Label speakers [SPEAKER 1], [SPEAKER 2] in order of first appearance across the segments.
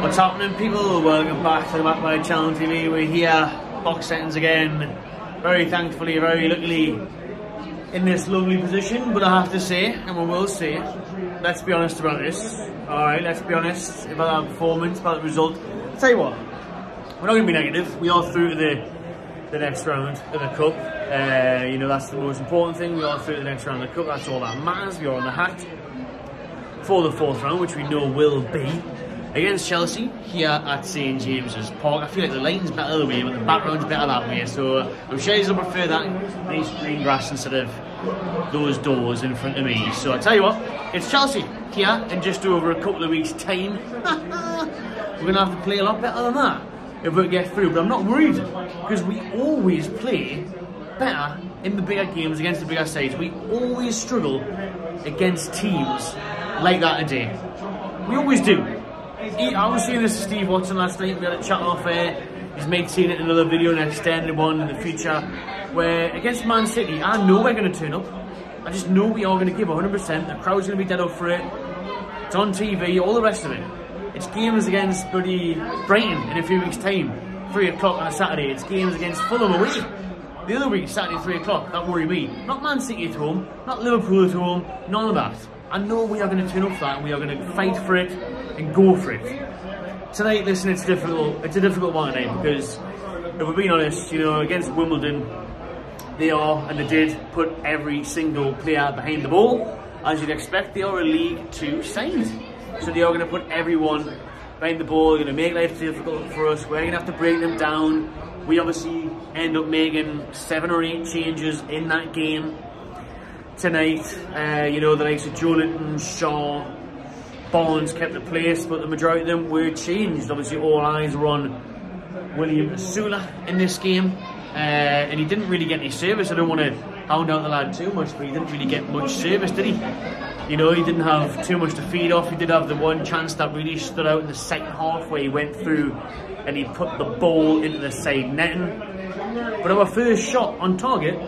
[SPEAKER 1] What's happening people? Welcome back to the Magpie Channel TV. We're here, box settings again. Very thankfully, very luckily in this lovely position. But I have to say, and we will say, let's be honest about this. Alright, let's be honest about our performance, about the result. I'll tell you what, we're not going to be negative. We are through to the, the next round of the Cup. Uh, you know, that's the most important thing. We are through to the next round of the Cup. That's all that matters. We are on the hat for the fourth round, which we know will be against Chelsea here at St James's Park. I feel like the line's better the way, but the background's better that way. So I'm sure you'll prefer that nice green grass instead of those doors in front of me. So I tell you what, it's Chelsea here in just over a couple of weeks' time. We're gonna have to play a lot better than that if we get through. But I'm not worried because we always play better in the bigger games against the bigger sides. We always struggle against teams like that today. We always do. I was seeing this to Steve Watson last night. We had a chat off air. His mate seen it in another video, an extended one in the future. Where against Man City, I know we're going to turn up. I just know we are going to give 100%. The crowd's going to be dead up for it. It's on TV, all the rest of it. It's games against bloody Brighton in a few weeks' time. 3 o'clock on a Saturday. It's games against Fulham away. The other week, Saturday, 3 o'clock. That worry me. Not Man City at home, not Liverpool at home, none of that. I know we are going to turn up for that and we are going to fight for it and go for it. Tonight, listen, it's difficult. It's a difficult one tonight because, if we're being honest, you know, against Wimbledon, they are and they did put every single player behind the ball. As you'd expect, they are a League Two side, so they are going to put everyone behind the ball. They're going to make life difficult for us. We're going to have to break them down. We obviously end up making seven or eight changes in that game tonight. Uh, you know, the likes of Joelinton, Schär, Barnes kept the place, but the majority of them were changed. Obviously, all eyes were on William Osula in this game, uh, and he didn't really get any service. I don't want to hound out the lad too much, but he didn't really get much service, did he? You know, he didn't have too much to feed off. He did have the one chance that really stood out in the second half where he went through and he put the ball into the side netting. But our first shot on target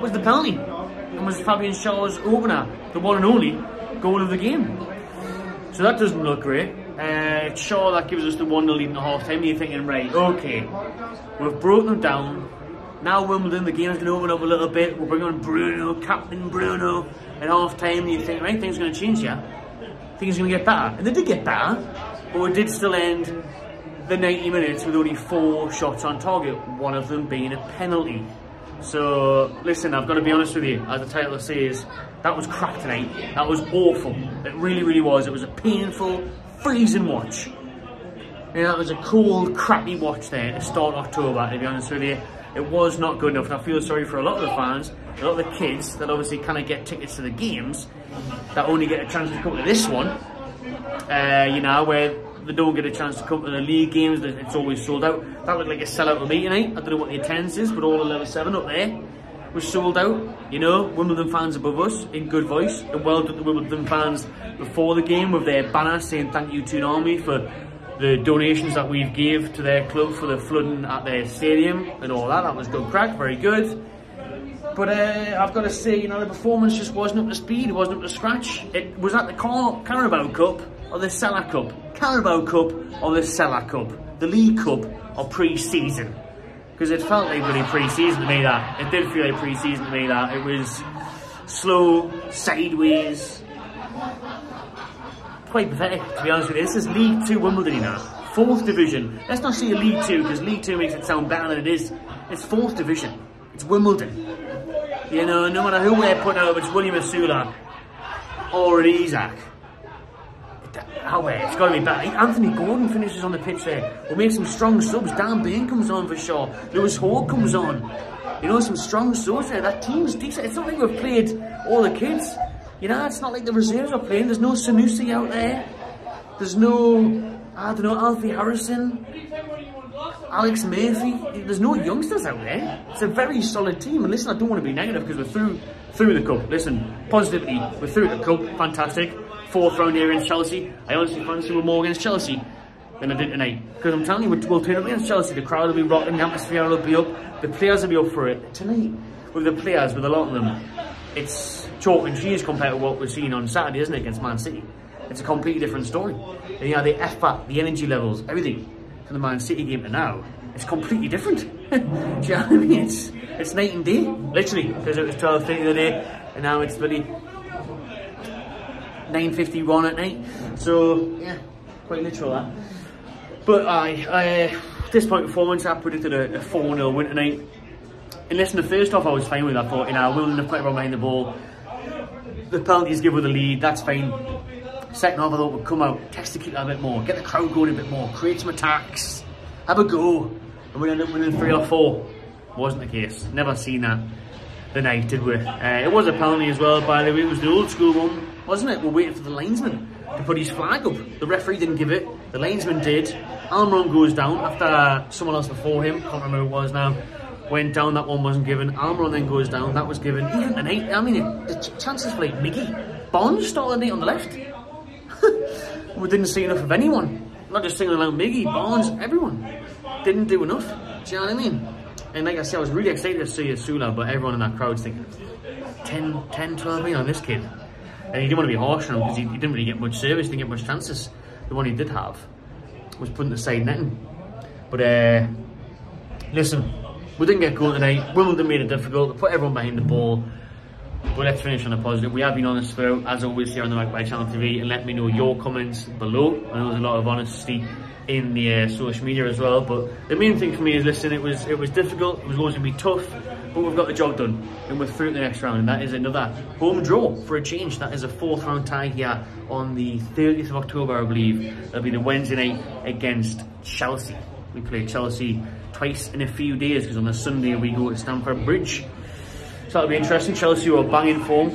[SPEAKER 1] was the penalty and was Fabian Schär's opener, the one and only goal of the game. So that doesn't look great. Uh, Schär that gives us the 1 0 lead in the half time. You're thinking, right, okay, we've broken them down. Now Wimbledon, the game's going to open up a little bit. We'll bring on Bruno, Captain Bruno, at half time. You think, right, things are going to change here. Things are going to get better. And they did get better, but it did still end the 90 minutes with only four shots on target, one of them being a penalty. So, listen, I've got to be honest with you, as the title says, that was crap tonight. That was awful. It really, really was. It was a painful, freezing watch. Yeah, that was a cold, crappy watch there to start October, to be honest with you. It was not good enough, and I feel sorry for a lot of the fans, a lot of the kids that obviously kind of get tickets to the games, that only get a chance to come to this one, uh, you know, where they don't get a chance to come to the league games, it's always sold out. That looked like a sellout to me tonight. I don't know what the attendance is, but all the level 7 up there was sold out. You know, Wimbledon fans above us in good voice, and well done to Wimbledon fans before the game with their banner saying thank you Toon Army for the donations that we've gave to their club for the flooding at their stadium and all that. That was good crack, very good. But uh, I've got to say, you know, the performance just wasn't up to speed, it wasn't up to scratch. It was at the Car Carabao Cup or the Salah Cup. Carabao Cup or the Salah Cup. The League Cup or pre-season. Because it felt like really pre-season to me that. It did feel like pre-season to me that. It was slow, sideways. Quite pathetic, to be honest with you. This is League 2 Wimbledon, you know. Fourth division. Let's not say a League 2, because League 2 makes it sound better than it is. It's fourth division. It's Wimbledon. You know, no matter who we're putting out, it's William Osula or an Isak. Oh, it's got to be better. Anthony Gordon finishes on the pitch there. We'll make some strong subs. Dan Burn comes on for sure. Lewis Hall comes on. You know, some strong subs there. That team's decent. It's not like we've played all the kids. You know, it's not like the reserves are playing. There's no Sanusi out there. There's no, I don't know, Alfie Harrison. Alex Murphy. There's no youngsters out there. It's a very solid team. And listen, I don't want to be negative because we're through through the cup. Listen, positivity. We're through the cup. Fantastic. Fourth round here against Chelsea. I honestly fancy we're more against Chelsea than I did tonight. Because I'm telling you, we'll turn up against Chelsea. The crowd will be rocking. The atmosphere will be up. The players will be up for it. Tonight, with the players, with a lot of them, it's chalk and cheese compared to what we've seen on Saturday, isn't it, against Man City? it's a completely different story. And you know, the effort, the energy levels, everything from the Man City game to now, it's completely different. Do you know what I mean? It's, it's night and day, literally, because it was 12.30 the day, and now it's really 9.51 at night. So, yeah, quite literal that. But I, I uh, this point performance, I predicted a, a 4-0 win tonight. And listen, the first off I was fine with. I thought, you know, willing to put everyone behind the ball. The penalties give with the lead, that's fine. Second half I thought we'd come out, test the keep a bit more, get the crowd going a bit more, create some attacks, have a go. And we ended up winning three or four. Wasn't the case. Never seen that the night, did we? Uh, it was a penalty as well, by the way. It was the old school one, wasn't it? We're waiting for the linesman to put his flag up. The referee didn't give it. The linesman did. Almiron goes down after someone else before him, can't remember who it was now, went down, that one wasn't given. Almiron then goes down, that was given. Even tonight, I mean, the chances for like Miggy. Bonds started the night on the left. we didn't see enough of anyone. Not just singling out Miggy, Barnes, everyone. Didn't do enough. Do you know what I mean? And like I said, I was really excited to see Osula, but everyone in that crowd's thinking 10, 10 12 million on this kid. And he didn't want to be harsh on him because he, he, didn't really get much service, didn't get much chances. The one he did have was putting the side netting. But uh, listen, we didn't get goal tonight. Wimbledon made it difficult. Put everyone behind the ball. But let's finish on a positive. We have been honest throughout, as always, here on the Magpie Channel TV, and let me know your comments below. I know there's a lot of honesty in the uh, social media as well. But the main thing for me is, listen, it was it was difficult. It was going to be tough, but we've got the job done, and we're through to the next round. And that is another home draw for a change. That is a fourth round tie here on the 30th of October, I believe. That'll be the Wednesday night against Chelsea. We play Chelsea twice in a few days because on a Sunday we go to Stamford Bridge. So that'll be interesting. Chelsea are banging form.